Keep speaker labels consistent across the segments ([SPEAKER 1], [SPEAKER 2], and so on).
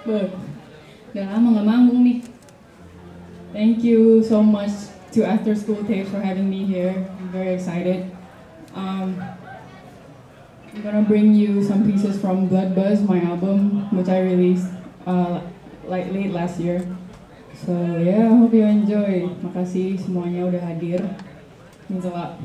[SPEAKER 1] Beuh, udah lama nggak manggung nih. Thank you so much to After School Tape for having me here. I'm very excited. Um, I'm gonna bring you some pieces from Blood Buzz, my album, which I released uh, like late last year. So yeah, hope you enjoy. Makasih semuanya udah hadir. Means a lot.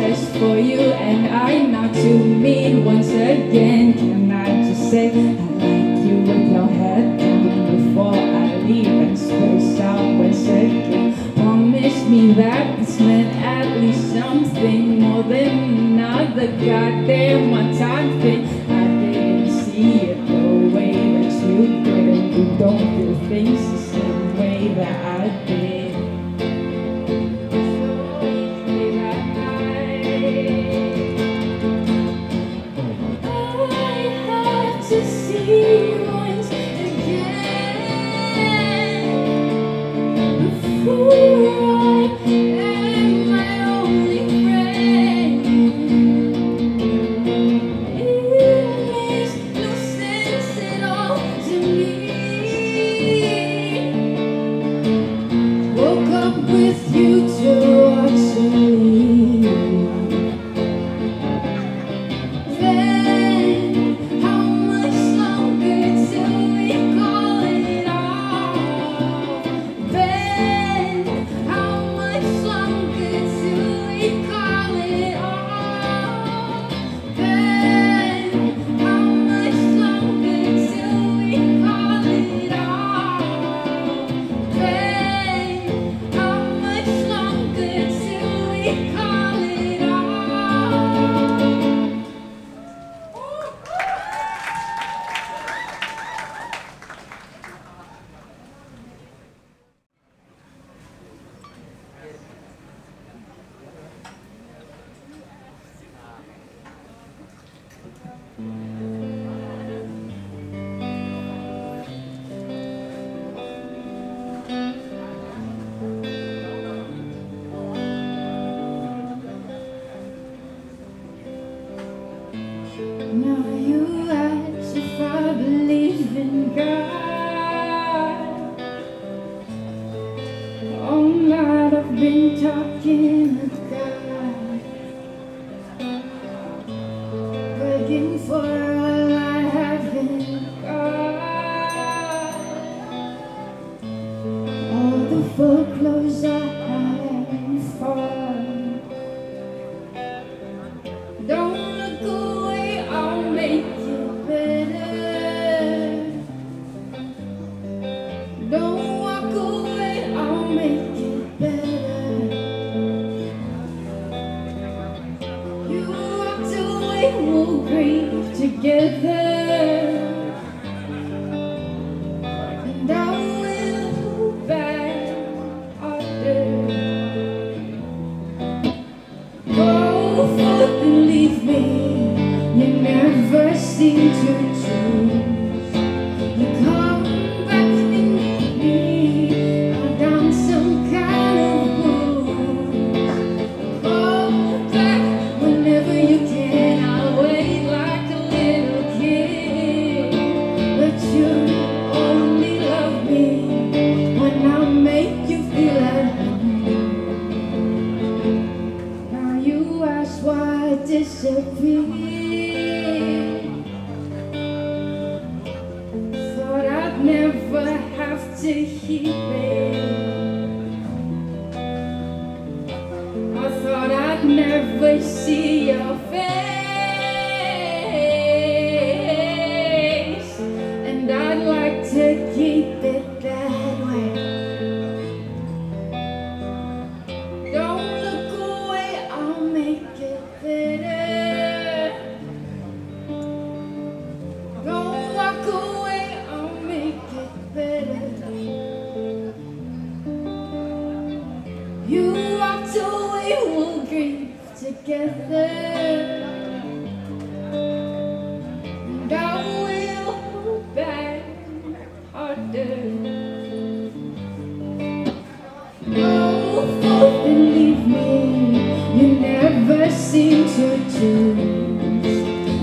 [SPEAKER 2] Just for you and I'm not too mean once again. Can I just say I like you with your head down before I leave and space out once again? Promise me that it's meant at least something more than another goddamn one.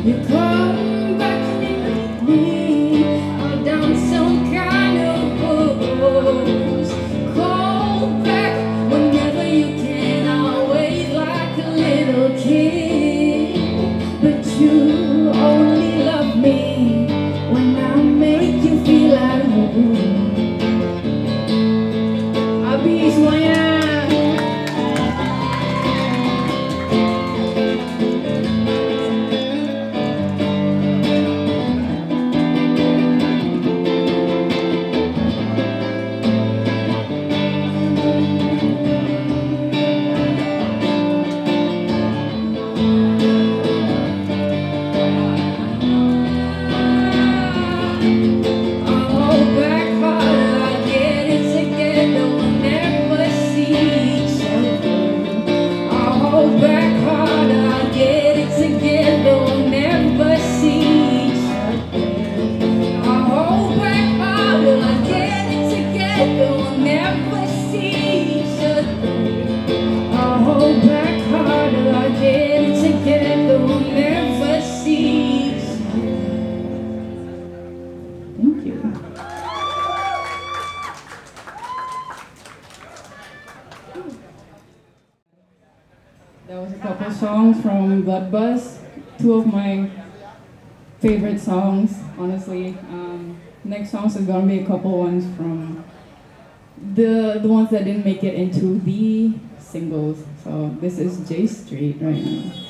[SPEAKER 2] You There you. That
[SPEAKER 1] was a couple songs from Blood Buzz. Two of my favorite songs, honestly. Um, next songs is gonna be a couple ones from the the ones that didn't make it into the singles. So this is J Street right now.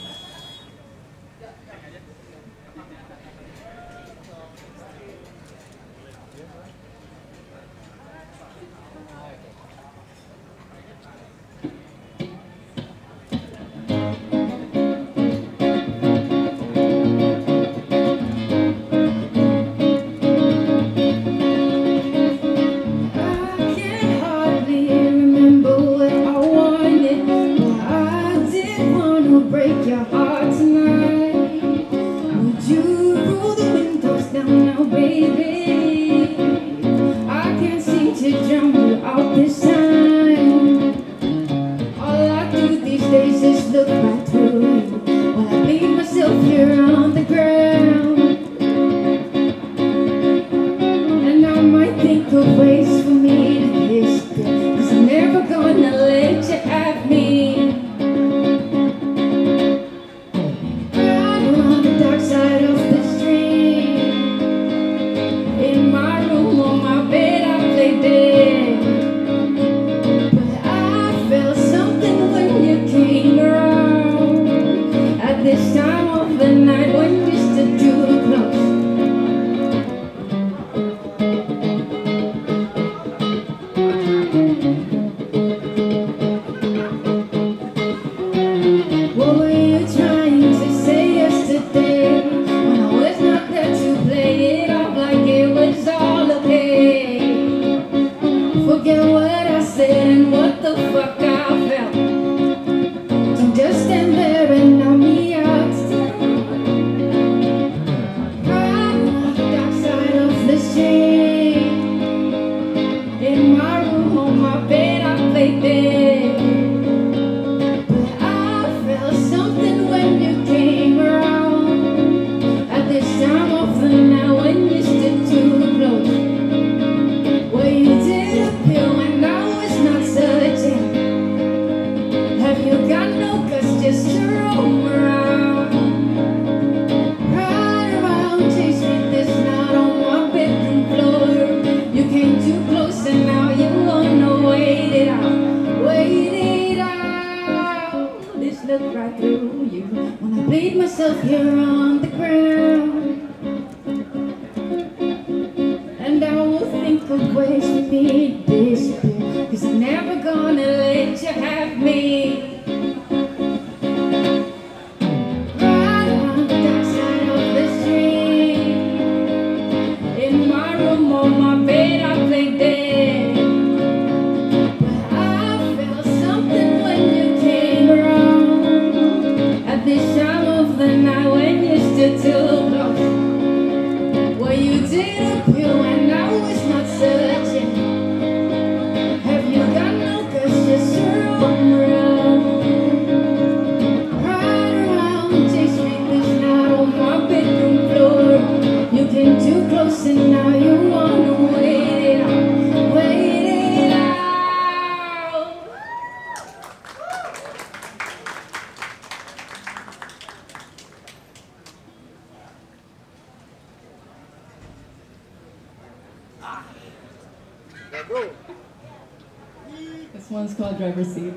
[SPEAKER 2] This
[SPEAKER 1] one's called Driver's Seat.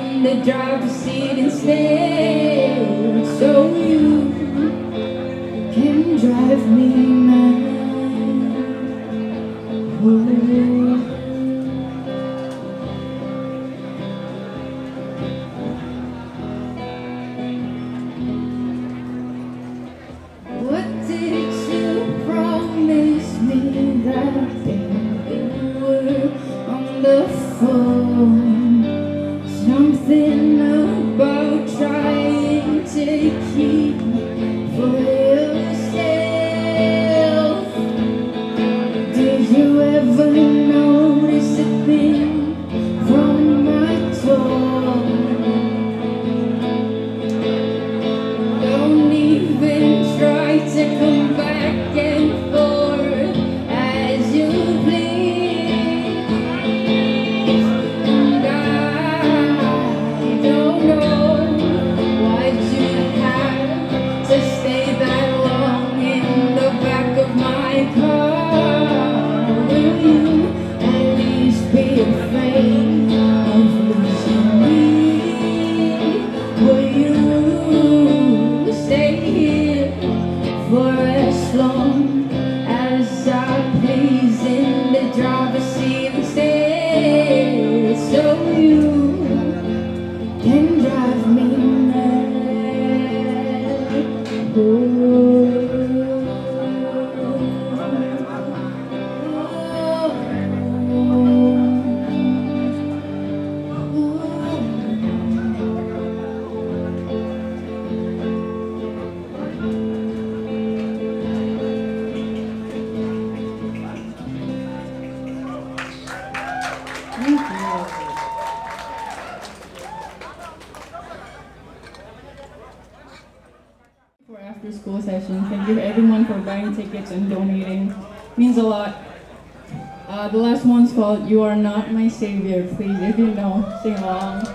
[SPEAKER 2] in the driver's seat instead. Thank you. For after school sessions, thank you everyone for
[SPEAKER 1] buying tickets and donating. Means a lot. Uh, the last one's called You Are Not My Savior. Please, if you know, sing along.